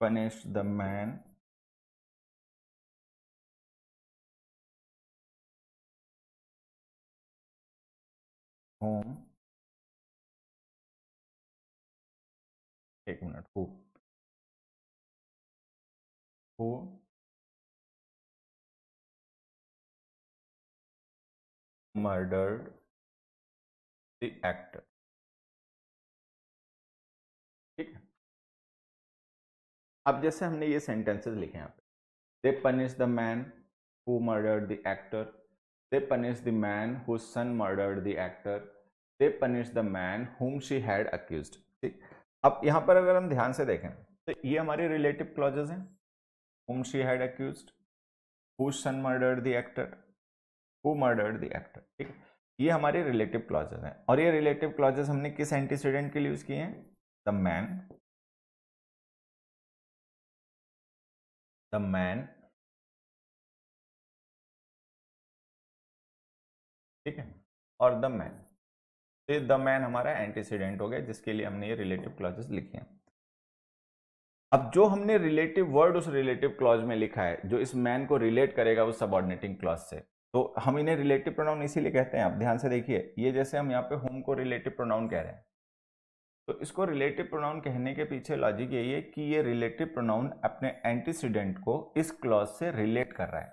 punish the man. Whom? Take a minute. Who? Who? Murdered the actor. अब जैसे हमने ये सेंटेंसेस लिखे यहाँ पे they punish the man who murdered the actor they punish the man who son murdered the actor they punish the man whom she had accuse ठीक? अब यहाँ पर अगर हम ध्यान से देखें तो ये हमारे रिलेटिव क्लॉजेज हैं। Whom she had accuse who son murdered the actor who murdered the actor ठीक? ये हमारे रिलेटिव क्लॉजेज हैं। और ये रिलेटिव क्लॉजेज हमने किस एंटीसीडेंट के लिए यूज़ किए हैं? द मैन मैन ठीक है? और द मैन तो ये द मैन हमारा एंटीसीडेंट हो गया, जिसके लिए हमने ये रिलेटिव क्लॉजेस लिखे हैं। अब जो हमने रिलेटिव वर्ड उस रिलेटिव क्लॉज में लिखा है, जो इस मैन को रिलेट करेगा उस सबॉर्डिनेटिंग क्लॉज से तो हम इन्हें रिलेटिव प्रोनाउन इसीलिए कहते हैं। आप ध्यान से देखिए, ये जैसे हम यहाँ पे होम को रिलेटिव प्रोनाउन कह रहे हैं। तो इसको रिलेटिव प्रोनाउन कहने के पीछे लॉजिक यही है कि ये रिलेटिव प्रोनाउन अपने एंटीसीडेंट को इस क्लॉज से रिलेट कर रहा है।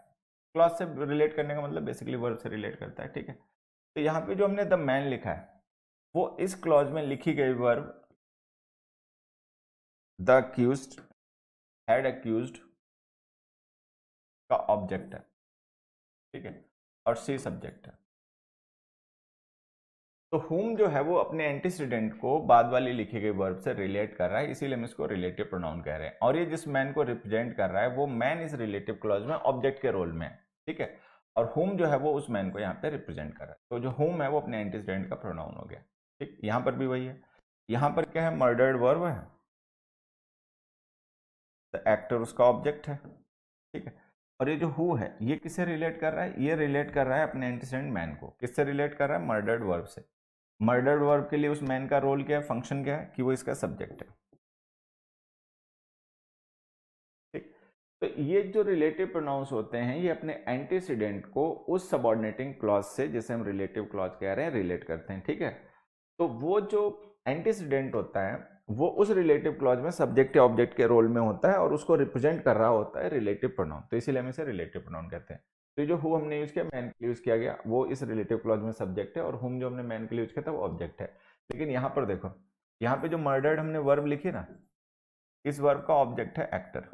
क्लॉज से रिलेट करने का मतलब बेसिकली वर्ड से रिलेट करता है, ठीक है? तो यहाँ पे जो हमने द मैन लिखा है, वो इस क्लॉज में लिखी गई verb the accuse had accuse का ऑब्जेक्ट है, ठीक है? और सी सब्जेक्ट है। तो हुम जो है वो अपने एंटीसीडेंट को बाद वाली लिखी गई वर्ब से रिलेट कर रहा है, इसीलिए हम इसको रिलेटिव प्रोनाउन कह रहे हैं। और ये जिस मैन को रिप्रेजेंट कर रहा है, वो मैन इस रिलेटिव क्लॉज में ऑब्जेक्ट के रोल में है, ठीक है? और हुम जो है वो उस मैन को यहाँ पे रिप्रेजेंट कर रहा है। तो जो हुम है वो अपने एंटीसीडेंट का प्रोनाउन हो गया, ठीक? यहाँ पर भी वही है। यहाँ पर क्या है? मर्डर्ड वर्ब है। द एक्टर उसका ऑब्जेक्ट है, ठीक है? और ये जो हु है, ये किससे रिलेट कर रहा है? ये रिलेट कर रहा है अपने एंटीसीडेंट मैन को। किससे रिलेट कर रहा है? मर्डर्ड वर्ब से। मर्डर्ड वर्ब के लिए उस मैन का रोल क्या है फ़ंक्शन क्या है, कि वो इसका सब्जेक्ट है। ठीक? तो ये जो रिलेटिव प्रोनाउंस होते हैं, ये अपने एंटीसीडेंट को उस सबॉर्डिनेटिंग क्लॉज से, जिसे हम रिलेटिव क्लॉज कह रहे हैं रिलेट करते हैं, ठीक है? तो वो जो एंटीसीडेंट होता है, वो उस रिलेटिव क्लॉज में सब्जेक्ट या ऑब्जेक्ट के रोल में होता है और उसको रिप्रेजेंट कर रहा होता है रिलेटिव प्रोनाउन तो इसीलिए हम इसे रिलेटिव प्रोनाउन कहते हैं। तो जो हु हमने यूज़ किया मैन के लिए यूज़ किया गया, वो इस रिलेटिव क्लॉज में सब्जेक्ट है और हुम जो हमने मैन के लिए यूज़ किया था, वो ऑब्जेक्ट है। लेकिन यहाँ पर देखो, यहाँ पे जो मर्डर्ड हमने वर्ब लिखी ना, इस वर्ब का ऑब्जेक्ट है एक्टर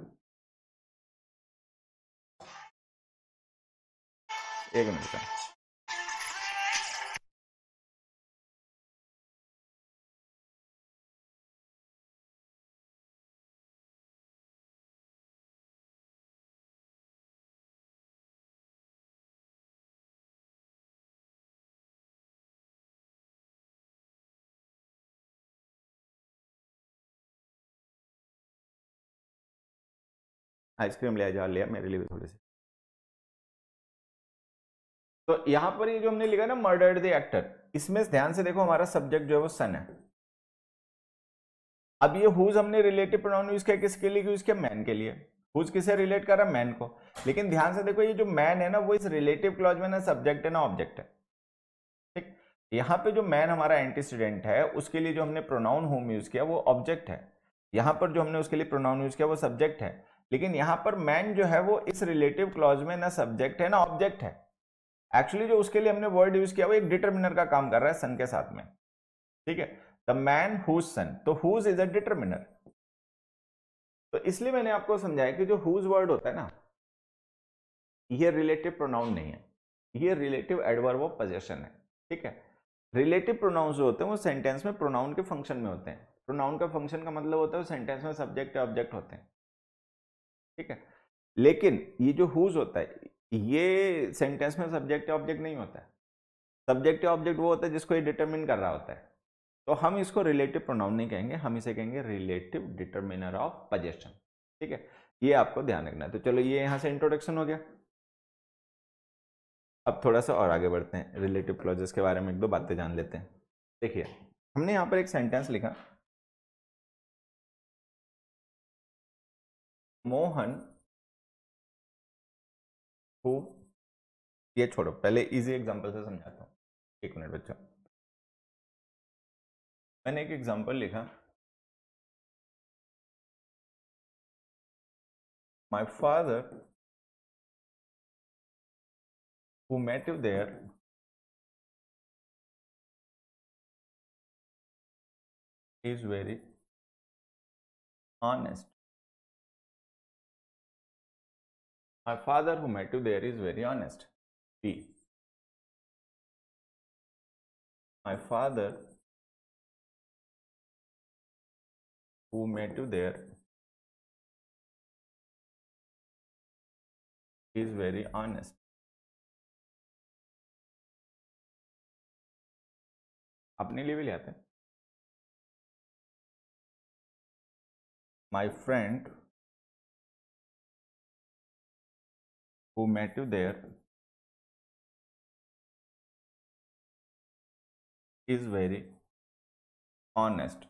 एक मिनट का आइसक्रीम ले जा लिया मेरे लिए थोड़ी सी। तो यहाँ पर ये जो हमने लिखा ना मर्डर्ड द एक्टर इसमें ध्यान से देखो हमारा सब्जेक्ट जो है वो सन है। अब ये हुज हमने रिलेटिव प्रोनाउन यूज़ किया, किसके लिए? यूज़ किया मैन के लिए। हुज किसे रिलेट कर? रहा है मैन को। लेकिन ध्यान से देखो ये जो मैन है ना, वो इस रिलेटिव क्लॉज में ना सब्जेक्ट है ना ऑब्जेक्ट है। ठीक? यहाँ पे जो मैन हमारा एंटीसीडेंट है, उसके लिए जो हमने प्रोनाउन होम यूज़ किया, वो ऑब्जेक्ट है। यहाँ पर जो हमने उसके लिए प्रोनाउन यूज़ किया, वो सब्जेक्ट है। लेकिन यहाँ पर मैन जो है वो इस रिलेटिव क्लॉज में ना सब्जेक्ट है, ना ऑब्जेक्ट है। एक्चुअली जो उसके लिए हमने वर्ड यूज़ किया, वो एक डिटर्मिनर का काम कर रहा है सन के साथ में। ठीक है? द मैन हुज सन तो हुज इज़ अ डिटर्मिनर तो इसलिए मैंने आपको समझाया कि जो हुज वर्ड होता है ना, ये रिलेटिव प्रोनाउन नहीं है। ये रिलेटिव एडवर्ब ऑफ़ पोजेशन है। ठीक है? रिलेटिव प्रोनाउन जो होते हैं, वो सेंटेंस में प्रोनाउन के फ़ंक्शन में होते हैं। प्रोनाउन का फ़ंक्शन का मतलब होता है सेंटेंस में सब्जेक्ट या ऑब्जेक्ट होते हैं। ठीक है? लेकिन ये जो हुज होता है, ये सेंटेंस में सब्जेक्ट ऑब्जेक्ट नहीं होता है। सब्जेक्ट ऑब्जेक्ट वो होता है जिसको ये डिटरमिन कर रहा होता है। तो हम इसको रिलेटिव प्रोनाउन नहीं कहेंगे, हम इसे कहेंगे रिलेटिव डिटर्मिनर ऑफ़ पजेशन ठीक है? ये आपको ध्यान रखना है। तो चलो ये यहाँ से इंट्रोडक्शन हो गया। अब थोड़ा सा और आगे बढ़ते हैं। रिलेटिव क्लॉजेस के बारे में एक दो बातें जान लेते हैं। देखिए, हमने यहाँ पर एक सेंटेंस लिखा। मोहन हु ये छोड़ो, पहले इजी एग्जांपल से समझाता हूँ। एक मिनट बच्चों। मैंने एक एग्जांपल लिखा। My father, who met you there, is very honest. my father who met you there is very honest b my father who met you there is very honest. अपने लिए भी ले आते हैं my friend who met you there is very honest.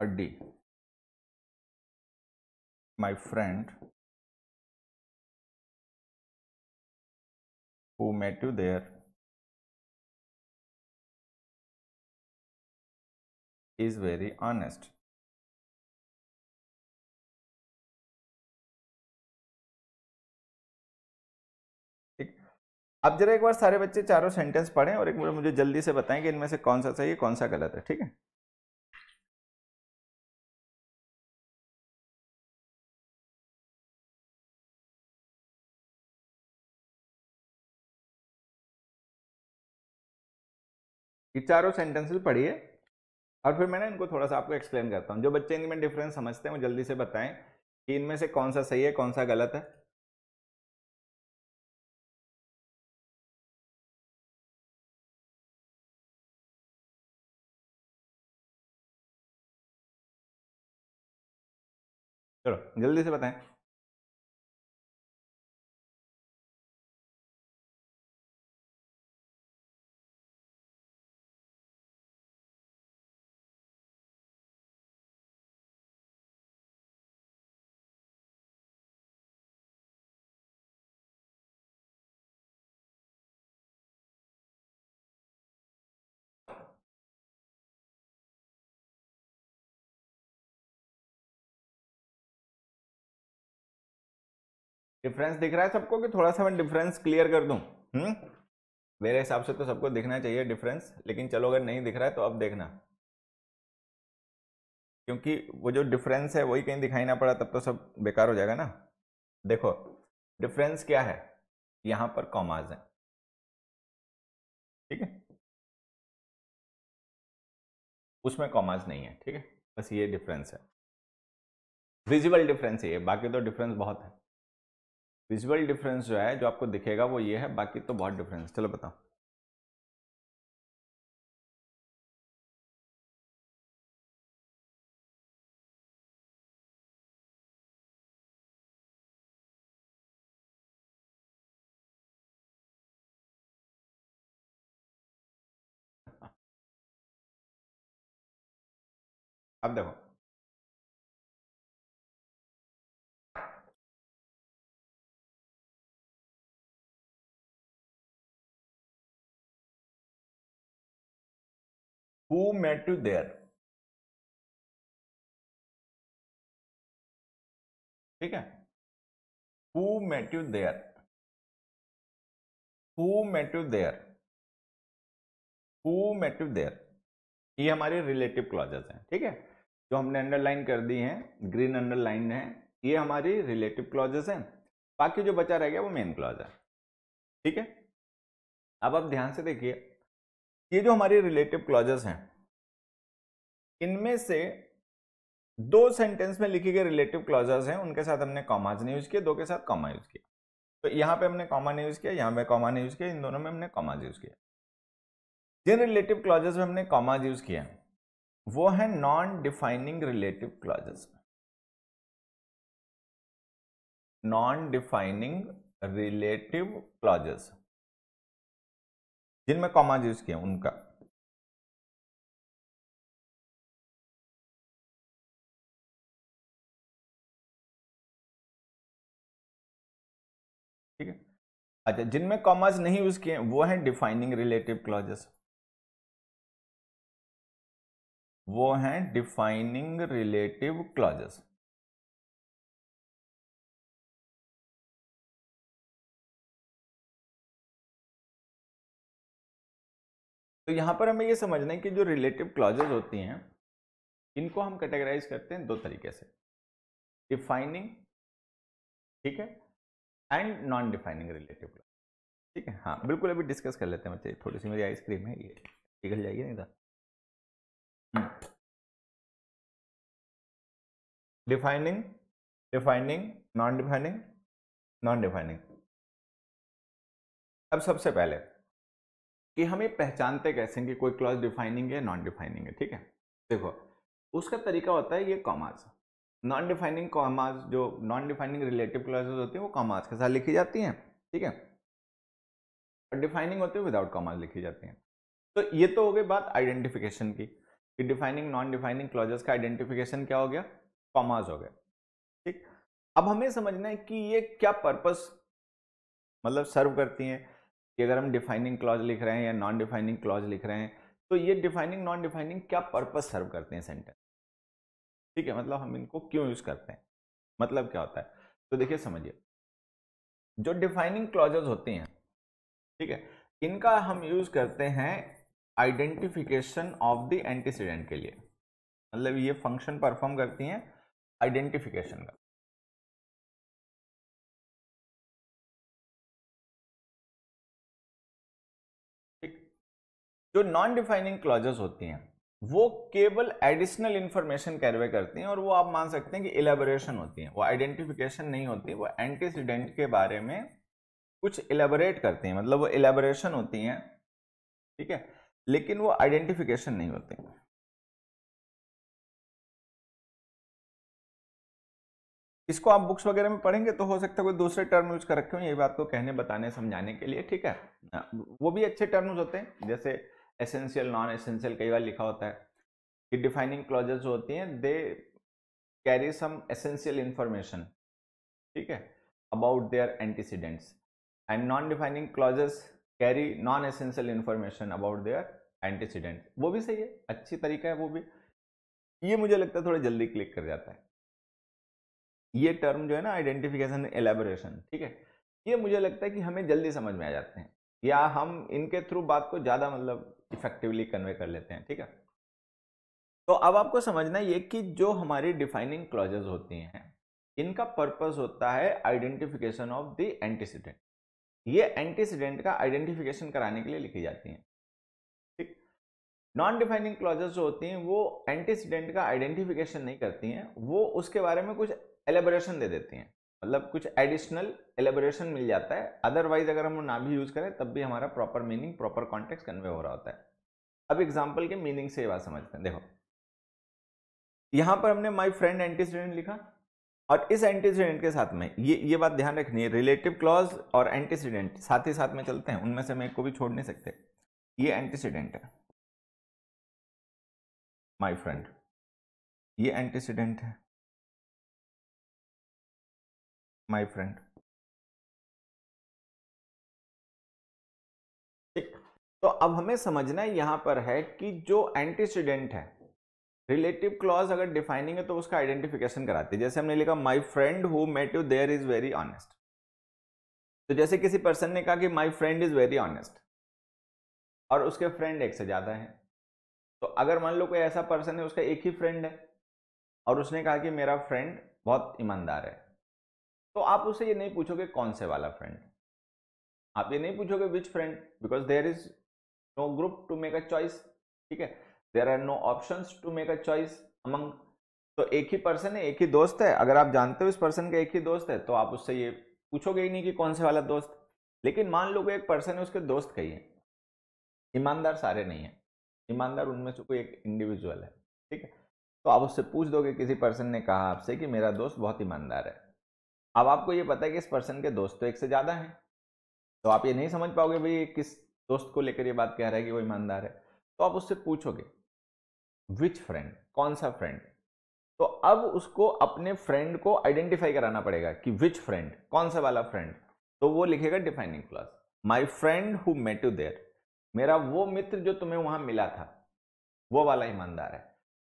A D. My friend who met you there is very honest. अब जरा एक बार सारे बच्चे चारों सेंटेंस पढ़ें और एक बार मुझे जल्दी से बताएँ कि इनमें से कौन सा सही है, कौन सा गलत है, ठीक है? ये चारों सेंटेंसेस पढ़िए और फिर मैं ना इनको थोड़ा सा आपको एक्सप्लेन करता हूँ। जो बच्चे इनमें डिफरेंस समझते हैं, वो जल्दी से बताएँ कि इनमें से कौन सा सही है, कौन सा गलत है। जल्दी से बताएँ। डिफरेंस दिख रहा है सबको कि थोड़ा सा मैं डिफरेंस क्लियर कर दूँ? हम्म? मेरे हिसाब से तो सबको दिखना चाहिए डिफरेंस लेकिन चलो अगर नहीं दिख रहा है तो अब देखना। क्योंकि वो जो डिफरेंस है वही कहीं दिखाई ना पड़ा, तब तो सब बेकार हो जाएगा ना। देखो डिफरेंस क्या है? यहाँ पर कॉमाज है। ठीक है? उसमें कॉमाज नहीं है, ठीक है? बस ये डिफरेंस है। विजिबल डिफरेंस ये, बाकी तो डिफरेंस बहुत है। विजुअल डिफरेंस जो है, जो आपको दिखेगा, वो ये है, बाकी तो बहुत डिफरेंस चलो बताओ। अब देखो। Who met you there? ठीक है? Who met you there? Who met you there? Who met you there? ये हमारे रिलेटिव क्लॉजेस हैं, ठीक है? जो हमने अंडरलाइन कर दी हैं ग्रीन अंडरलाइन है, ये हमारी रिलेटिव क्लॉजेस हैं। बाकी जो बचा रह गया वो मेन क्लॉज है, ठीक है? अब आप ध्यान से देखिए ये जो हमारी रिलेटिव क्लॉजेस हैं, इनमें से दो सेंटेंस में लिखी गई रिलेटिव क्लॉजेस हैं, उनके साथ हमने कॉमाज नहीं यूज़ किया दो के साथ कॉमा यूज़ किया तो यहाँ पे हमने कॉमा नहीं यूज़ किया, यहाँ पे कॉमा नहीं यूज़ किया, इन दोनों में हमने कॉमाज यूज़ किया। जिन रिलेटिव क्लॉजेस में हमने कॉमाज यूज़ किया वो है non defining relative clauses non defining relative clauses जिनमें कॉमाज यूज़ किया, उनका। ठीक है? अच्छा जिनमें कॉमाज नहीं यूज़ किए, वो हैं डिफाइनिंग रिलेटिव क्लॉजेस वो हैं डिफाइनिंग रिलेटिव क्लॉजेस तो यहाँ पर हमें ये समझना है कि जो रिलेटिव क्लॉजेज होती हैं, इनको हम कैटेगराइज करते हैं दो तरीके से। डिफाइनिंग ठीक है and non defining relative clause ठीक है? हाँ बिल्कुल अभी डिस्कस कर लेते हैं बच्चे थोड़ी सी मेरी आइसक्रीम है, ये पिघल जाएगी नहीं इधर। Defining defining non defining non defining अब सबसे पहले कि हम पहचानते कैसे कि कोई क्लॉज डिफाइनिंग है नॉन डिफाइनिंग है, ठीक है? देखो, उसका तरीका होता है ये कॉमाज नॉन डिफाइनिंग कॉमाज जो नॉन डिफाइनिंग रिलेटिव क्लॉजेज होती हैं, वो कॉमाज के साथ लिखी जाती हैं, ठीक है? और डिफाइनिंग होती है विदाउट कॉमाज लिखी जाती हैं। तो ये तो हो गई बात आइडेंटिफिकेशन की, कि डिफाइनिंग नॉन डिफाइनिंग क्लॉजेस का आइडेंटिफिकेशन क्या हो गया? कॉमाज हो गया ठीक? अब हमें समझना है कि ये क्या पर्पस मतलब सर्व करती हैं कि अगर हम डिफाइनिंग क्लॉज लिख रहे हैं या नॉन डिफाइनिंग क्लॉज लिख रहे हैं तो ये डिफाइनिंग नॉन डिफाइनिंग क्या पर्पस सर्व करते हैं सेंटेंस ठीक है मतलब हम इनको क्यों यूज़ करते हैं? मतलब क्या होता है? तो देखिए, समझिए। जो डिफाइनिंग क्लॉजेज होती हैं, ठीक है, इनका हम यूज़ करते हैं आइडेंटिफिकेशन ऑफ़ द एंटीसीडेंट के लिए। मतलब ये फ़ंक्शन परफॉर्म करती हैं आइडेंटिफिकेशन का। जो नॉन डिफाइनिंग क्लॉजेस होती हैं, वो केवल एडिशनल इंफॉर्मेशन कैरवे करती हैं और वो आप मान सकते हैं कि इलेबोरेशन होती हैं। वो आइडेंटिफिकेशन नहीं होती, वो एंटीसीडेंट के बारे में कुछ इलेबोरेट करती हैं। मतलब वो इलेबोरेशन होती हैं, ठीक है? लेकिन वो आइडेंटिफिकेशन नहीं होती। इसको आप बुक्स वगैरह में पढ़ेंगे तो हो सकता है कोई दूसरे टर्म यूज़ कर रखे हो यही बात को कहने, बताने, समझाने के लिए, ठीक है? वो भी अच्छे टर्म्स होते हैं, जैसे एसेंशियल नॉन एसेंशियल कई बार लिखा होता है कि डिफाइनिंग क्लॉजेज होती हैं they carry some essential information ठीक है about their antecedents and non defining clauses carry non essential information about their antecedents वो भी सही है, अच्छी तरीका है वो भी। ये मुझे लगता है थोड़ा जल्दी क्लिक कर जाता है। ये टर्म जो है ना आइडेंटिफिकेशन एलेबोरेशन ठीक है, ये मुझे लगता है कि हमें जल्दी समझ में आ जाते हैं। या हम इनके थ्रू बात को ज़्यादा मतलब इफेक्टिवली कन्वे कर लेते हैं, ठीक है? तो अब आपको समझना ये कि जो हमारी डिफाइनिंग क्लॉजेज होती हैं, इनका पर्पस होता है आइडेंटिफिकेशन ऑफ़ द एंटीसीडेंट ये एंटीसीडेंट का आइडेंटिफिकेशन कराने के लिए लिखी जाती हैं, ठीक? नॉन डिफाइनिंग क्लॉजेज जो होती हैं, वो एंटीसीडेंट का आइडेंटिफिकेशन नहीं करती हैं, वो उसके बारे में कुछ एलेबोरेशन दे देती हैं। मतलब कुछ एडिशनल एलेबोरेशन मिल जाता है। अदरवाइज़ अगर हम ना भी यूज़ करें, तब भी हमारा proper meaning proper contact convey हो रहा होता है। अब एग्ज़ाम्पल के मीनिंग से बात समझते हैं। देखो। यहाँ पर हमने माई फ्रेंड एंटीसीडेंट लिखा और इस एंटीसीडेंट के साथ में ये ये बात ध्यान रखनी है। रिलेटिव क्लॉज और एंटीसीडेंट साथ ही साथ में चलते हैं। उनमें से मैं एक को भी छोड़ नहीं सकते। ये एंटीसीडेंट है। माई फ्रेंड ये एंटीसीडेंट है। माय फ्रेंड ठीक। तो अब हमें समझना यहाँ पर है कि जो एंटीसीडेंट है रिलेटिव क्लॉज अगर डिफाइनिंग है तो उसका आइडेंटिफिकेशन कराती है। जैसे हमने लिखा my friend who met you there is very honest तो जैसे किसी पर्सन ने कहा कि my friend is very honest और उसके फ्रेंड एक से ज़्यादा है। तो अगर मान लो कोई ऐसा पर्सन है, उसका एक ही फ्रेंड है, और उसने कहा कि, मेरा फ्रेंड बहुत ईमानदार है। तो आप उससे ये नहीं पूछोगे कौन से वाला फ्रेंड आप ये नहीं पूछोगे which friend because there is no group to make a choice ठीक है? There are no option to make a choice among तो एक ही पर्सन है, एक ही दोस्त है। अगर आप जानते हो इस पर्सन का एक ही दोस्त है तो आप उससे ये पूछोगे ही नहीं कि कौन से वाला दोस्त। लेकिन मान लो एक पर्सन है, उसके दोस्त कही है। ईमानदार सारे नहीं है। ईमानदार उनमें से कोई एक इंडिविजुअल है, ठीक है? तो आप उससे पूछ दोगे, किसी पर्सन ने कहा आपसे कि मेरा दोस्त बहुत ईमानदार है। अब आपको ये पता है कि इस पर्सन के दोस्त तो एक से ज़्यादा हैं। तो आप ये नहीं समझ पाओगे भाई किस दोस्त को लेकर ये बात कह रहा है कि वो ईमानदार है। तो आप उससे पूछोगे विच फ्रेंड कौन सा फ्रेंड तो अब उसको अपने फ्रेंड को आइडेंटिफाई कराना पड़ेगा कि विच फ्रेंड कौन सा वाला फ्रेंड तो वो लिखेगा defining clause my friend who met you there मेरा वो मित्र जो तुम्हें वहाँ मिला था, वो वाला ईमानदार है।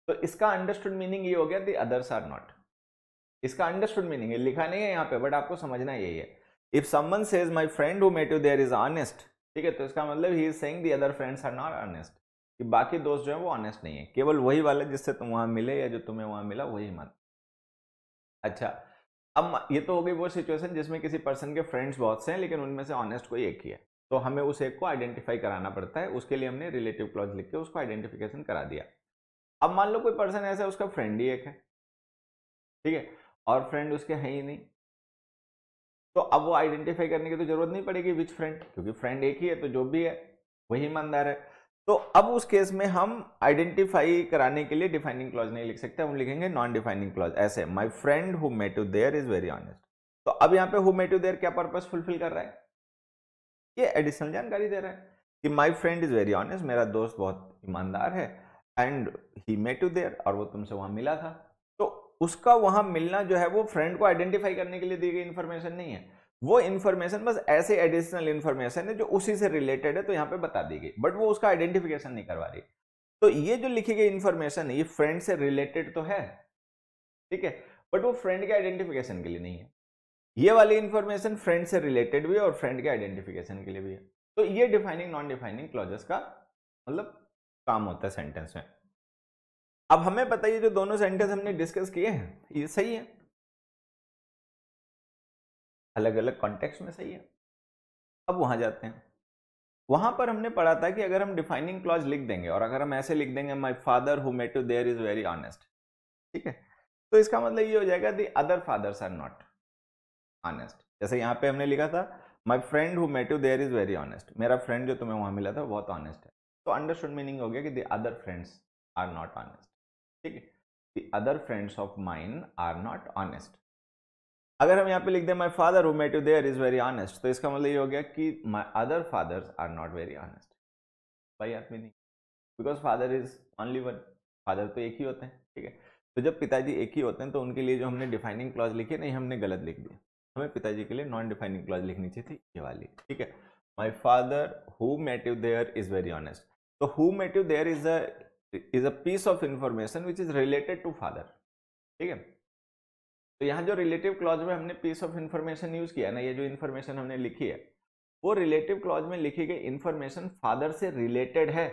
तो इसका अंडरस्टूड मीनिंग ये हो गया दी अदर्स आर नॉट इसका अंडरस्टूड मीनिंग है, लिखा नहीं है यहाँ पे बट आपको समझना यही है। If someone says my friend who met you there is honest ठीक है तो इसका मतलब he is saying the other friends are not honest कि बाकी दोस्त जो है वो ऑनेस्ट नहीं है। केवल वही वाले जिससे तुम वहाँ मिले या जो तुम्हें वहाँ मिला, वही मान अच्छा अब ये तो हो गई वो सिचुएशन जिसमें किसी पर्सन के फ्रेंड्स बहुत से हैं, लेकिन उनमें से ऑनेस्ट कोई एक ही है। तो हमें उस एक को आइडेंटिफाई कराना पड़ता है, उसके लिए हमने रिलेटिव क्लॉज लिख के उसको आइडेंटिफिकेशन करा दिया। अब मान लो कोई पर्सन ऐसा है, उसका फ्रेंड ही एक है। ठीक है और फ्रेंड उसके है ही नहीं। तो अब वो आइडेंटिफाई करने की तो ज़रूरत नहीं पड़ेगी विच फ्रेंड क्योंकि फ्रेंड एक ही है तो जो भी है वही ईमानदार है। तो अब उस केस में हम आइडेंटिफाई कराने के लिए डिफाइनिंग क्लॉज नहीं लिख सकते, हम लिखेंगे नॉन डिफाइनिंग क्लॉज ऐसे my friend who met you there is very honest तो अब यहाँ पे हु मेट यू देयर क्या पर्पज फुलफिल कर रहा है? ये एडिशनल जानकारी दे रहा है कि my friend is very honest मेरा दोस्त बहुत ईमानदार है and he met you there और वो तुमसे वहाँ मिला था। उसका वहाँ मिलना जो है वो फ्रेंड को आइडेंटिफाई करने के लिए दी गई इन्फॉर्मेशन नहीं है। वो इन्फॉर्मेशन बस ऐसे एडिशनल इन्फॉर्मेशन है जो उसी से रिलेटेड है तो यहाँ पे बता दी गई। बट वो उसका आइडेंटिफिकेशन नहीं करवा रही। तो ये जो लिखी गई इन्फॉर्मेशन है, ये फ्रेंड से रिलेटेड तो है, ठीक है? बट वो फ्रेंड के आइडेंटिफिकेशन के लिए नहीं है। ये वाली इंफॉर्मेशन फ्रेंड से रिलेटेड भी है और फ्रेंड के आइडेंटिफिकेशन के लिए भी है। तो ये डिफाइनिंग नॉन डिफाइनिंग क्लॉजेस का मतलब काम होता है सेंटेंस में। अब हमें पता है जो दोनों सेंटेंस हमने डिस्कस किए हैं, ये सही है? अलग अलग कॉन्टेक्स्ट में सही है। अब वहाँ जाते हैं। वहाँ पर हमने पढ़ा था कि अगर हम डिफाइनिंग क्लॉज लिख देंगे और अगर हम ऐसे लिख देंगे my father who met there is very honest ठीक है? तो इसका मतलब ये हो जाएगा the other fathers are not honest जैसे यहाँ पे हमने लिखा था my friend who met there is very honest मेरा फ्रेंड जो तुम्हें वहाँ मिला था बहुत ऑनेस्ट है। तो अंडरस्टूड मीनिंग हो गया कि the other friends are not honest ठीक है? Other friends of mine are not honest अगर हम यहाँ पे लिख दें my father who met you there is very honest तो इसका मतलब ये हो गया कि my other fathers are not very honest भाई आप नहीं? Because father is only one father तो एक ही होते हैं, ठीक है? तो जब पिताजी एक ही होते हैं तो उनके लिए जो हमने डिफाइनिंग क्लॉज लिखी नहीं हमने गलत लिख दिया। हमें पिताजी के लिए नॉन डिफाइनिंग क्लॉज लिखनी चाहिए थी, ये वाली, ठीक है? My father who met you there is very honest तो who met you there is a is a piece of information which is related to father ठीक है? तो यहाँ जो रिलेटिव क्लॉज में हमने पीस ऑफ़ इन्फॉर्मेशन यूज़ किया ना, ये जो इन्फॉर्मेशन हमने लिखी है, वो रिलेटिव क्लॉज में लिखी गई इन्फॉर्मेशन फादर से रिलेटेड है।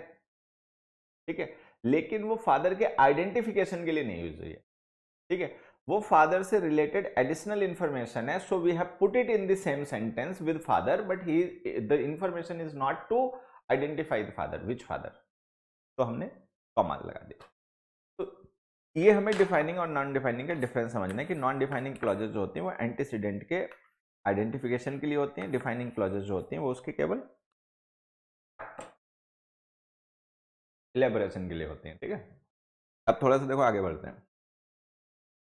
ठीक है? लेकिन वो फादर के आइडेंटिफिकेशन के लिए नहीं यूज़ हुई है। ठीक है? वो फादर से रिलेटेड एडिशनल इन्फॉर्मेशन है so we have put it in the same sentence with father but he the information is not to identify the father which father तो हमने कॉमा लगा दिया। तो ये हमें डिफाइनिंग और नॉन डिफाइनिंग का डिफरेंस समझना है कि नॉन डिफाइनिंग क्लॉजेज जो होते हैं वो एंटीसीडेंट के आइडेंटिफिकेशन के लिए होती हैं डिफाइनिंग क्लॉजेज जो होते हैं वो उसके केवल इलेबोरेशन के लिए होते हैं, ठीक है? अब थोड़ा सा देखो आगे बढ़ते हैं।